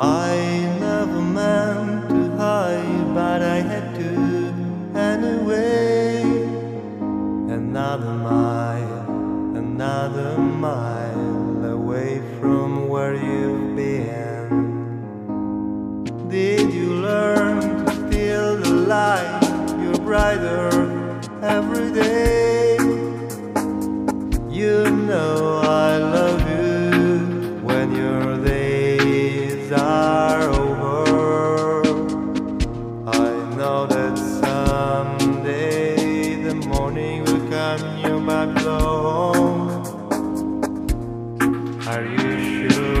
I never meant to hide, but I had to anyway. Another mile, another mile away from where you've been. Did you learn to feel the light? You're brighter every day. You know. Are you sure?